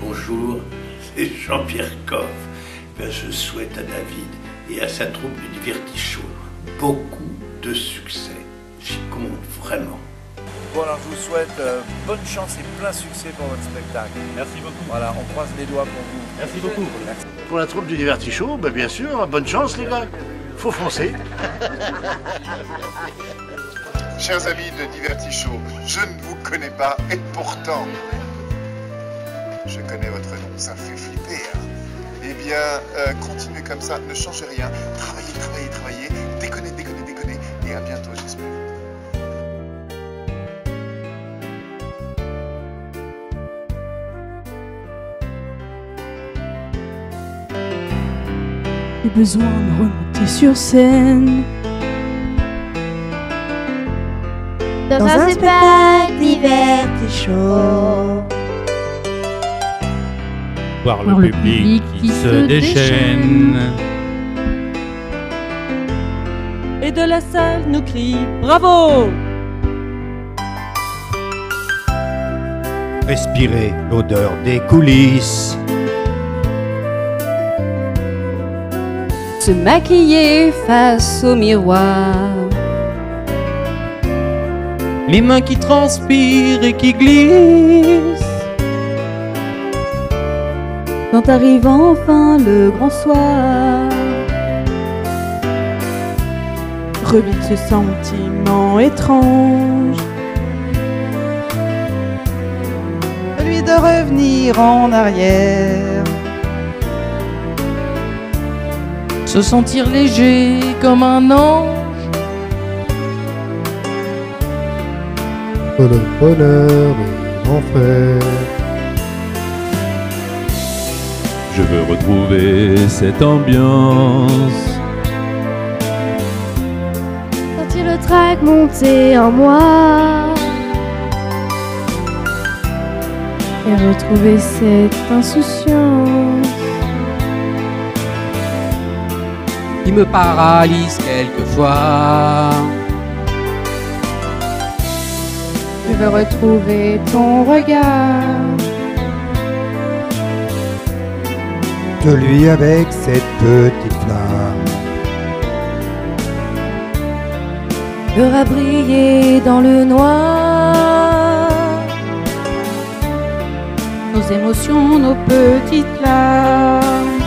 Bonjour, c'est Jean-Pierre Coff. Ben, je souhaite à David et à sa troupe du Divertichot beaucoup de succès. J'y compte vraiment. Bon alors je vous souhaite euh, bonne chance et plein succès pour votre spectacle. Merci beaucoup. Voilà, on croise les doigts pour vous. Merci beaucoup. Pour la troupe du Divertichot, ben bien sûr, bonne chance les gars. Faut foncer. Chers amis de Divertichot, je ne vous connais pas et pourtant, votre nom, ça fait flipper. hein. Eh bien, euh, continuez comme ça, ne changez rien, travaillez, travaillez, travaillez, déconnez, déconnez, déconnez, et à bientôt, j'espère. J'ai besoin de remonter sur scène. Dans, un spectacle divertichot. Voir le Voir le public, public qui, qui se se déchaîne. Et de la salle nous crie bravo Respirer l'odeur des coulisses. Se maquiller face au miroir. les mains qui transpirent et qui glissent. Quand arrive enfin le grand soir. Revit ce sentiment étrange. Celui de revenir en arrière. Se sentir léger comme un ange. Le bonheur l'enfer. Je veux retrouver cette ambiance. Sentir le trac monter en moi. Et retrouver cette insouciance. qui me paralyse quelquefois. Je veux retrouver ton regard. Celui avec cette petite flamme. Fera briller dans le noir. Nos émotions, nos petites larmes.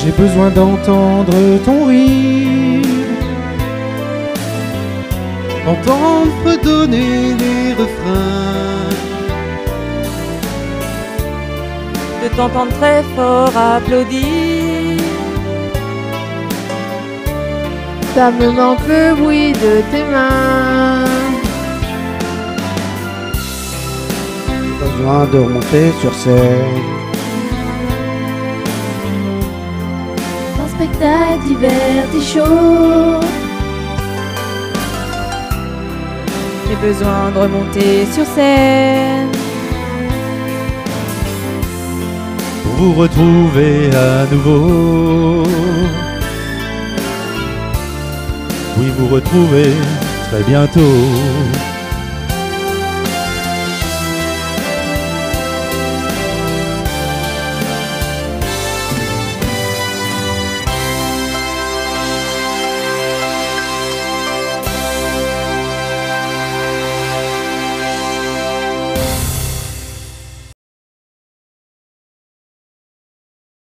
J'ai besoin d'entendre ton rire. Entendre fredonner les refrains. De t'entendre très fort applaudir. Ça me manque le bruit de tes mains. J'ai besoin de remonter sur scène. Un spectacle divertichot. J'ai besoin de remonter sur scène. Vous retrouver à nouveau. Oui, vous retrouver très bientôt.